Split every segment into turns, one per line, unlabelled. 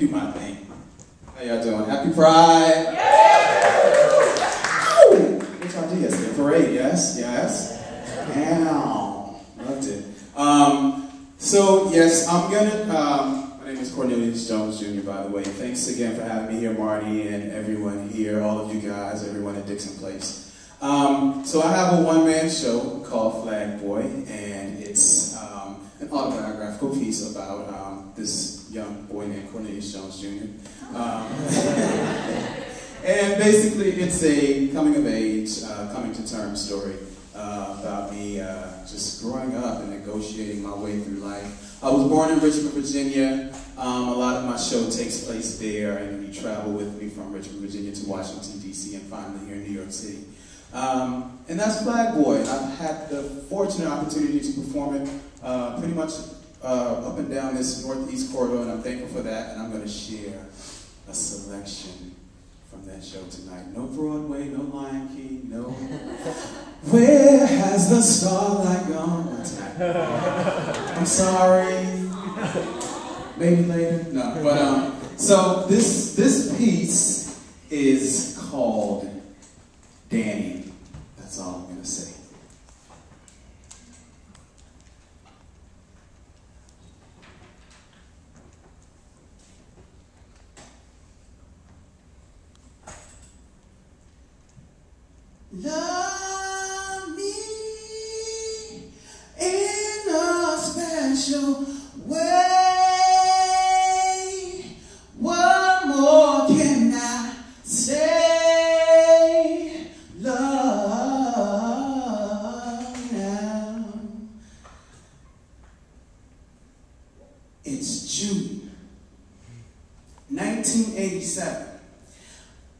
do my thing. How y'all doing? Happy Pride! What y'all do yesterday? Parade, yes? Yes? Wow. Loved it. Um, so, yes, I'm gonna, um, my name is Cornelius Jones Jr., by the way. Thanks again for having me here, Marty, and everyone here, all of you guys, everyone at Dixon Place. Um, so I have a one-man show called Flag Boy, and it's um, an autobiographical piece about um, this young boy named Cornelius Jones Jr. Um, and basically, it's a coming of age, uh, coming to terms story uh, about me uh, just growing up and negotiating my way through life. I was born in Richmond, Virginia. Um, a lot of my show takes place there, and you travel with me from Richmond, Virginia to Washington, D.C., and finally here in New York City. Um, and that's Flag Boy. I've had the fortunate opportunity to perform it uh, pretty much uh, up and down this northeast corridor, and I'm thankful for that. And I'm going to share a selection from that show tonight. No Broadway, no Lion King, no. Where has the starlight gone? I'm sorry. Maybe later. No, but um. So this this piece is called Danny. It's June 1987.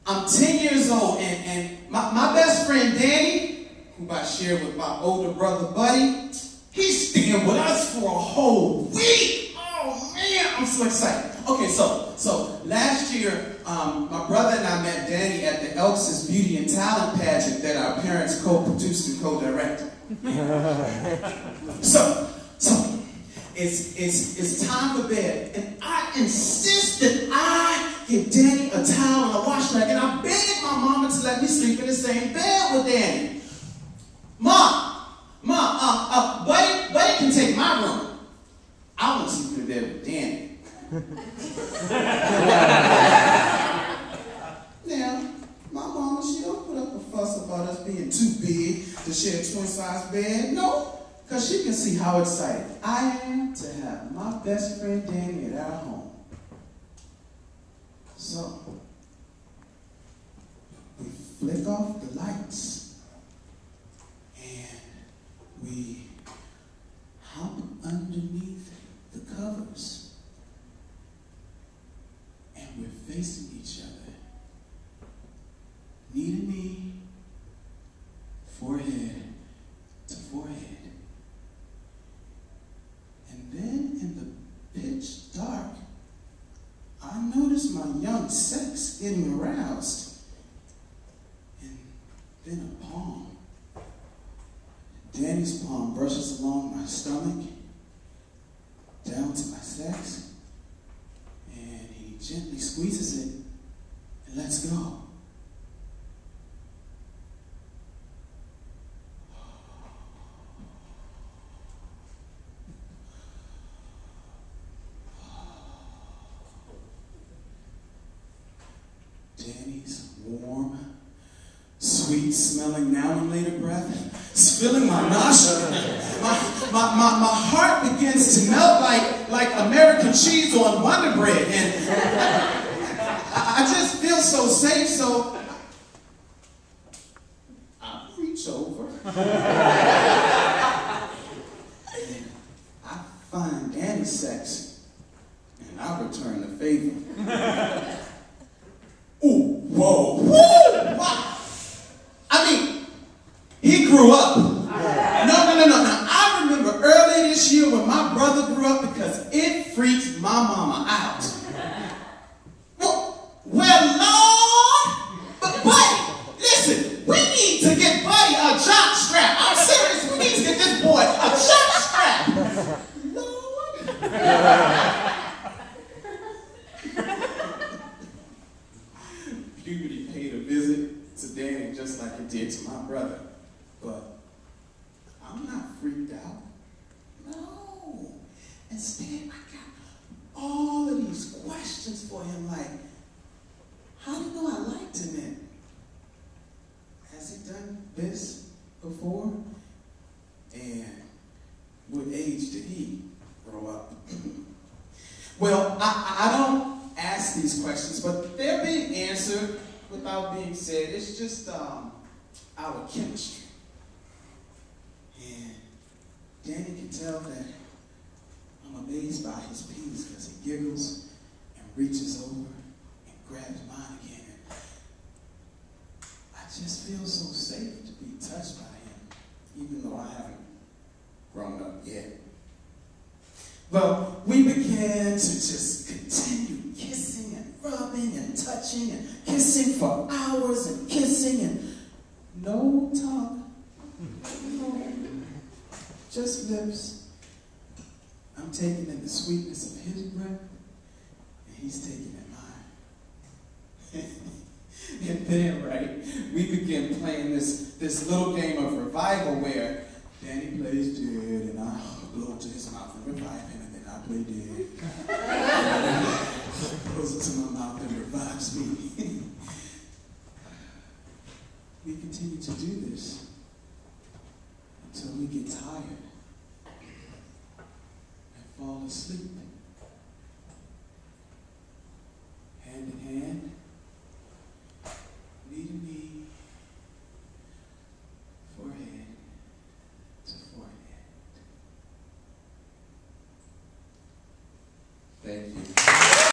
I'm 10 years old, and, and my, my best friend Danny, who I share with my older brother Buddy, he's staying with us for a whole week. Oh man, I'm so excited. Okay, so so last year, um, my brother and I met Danny at the Elks' Beauty and Talent pageant that our parents co-produced and co-directed. so so it's, it's, it's time for bed. And I insist that I give Danny a towel and a wash rag. And I begged my mama to let me sleep in the same bed with Danny. Mom, mom, uh, uh, Buddy, Buddy can take my room. I want to sleep in the bed with Danny. now, my mama, she don't put up a fuss about us being too big to share a twin-size bed. No. Because she can see how excited I am to have my best friend Danny at our home. So, we flick off the lights and we hop underneath the covers and we're facing each other, knee to knee, forehead to forehead. And then in the pitch dark, I noticed my young sex getting aroused. And then a palm. Danny's palm brushes along my stomach, down to my sex, and he gently squeezes it Warm, sweet smelling now and later breath is filling my nostrils. My, my, my, my heart begins to melt like, like American cheese on Wonder Bread. And I, I just feel so safe, so I reach over. He grew up. No, no, no, no. Now, I remember early this year when my brother grew up because it freaked my mama out. well, well, Lord, but buddy, listen, we need to get buddy a jock strap. I'm serious. We need to get this boy a jock strap. Lord. puberty paid a visit to Danny just like it did to my brother. Well, I, I don't ask these questions, but they're being answered without being said. It's just um, our chemistry. And Danny can tell that I'm amazed by his piece because he giggles and reaches over and grabs mine again. And I just feel so safe to be touched by him, even though I haven't grown up yet. Began to just continue kissing and rubbing and touching and kissing for hours and kissing and no tongue, no, just lips. I'm taking in the sweetness of his breath, and he's taking in mine. and then, right, we begin playing this, this little game of revival where Danny plays dead, and I blow into his mouth and revive him, I play dead. Goes into my mouth and revives me. we continue to do this until we get tired and fall asleep.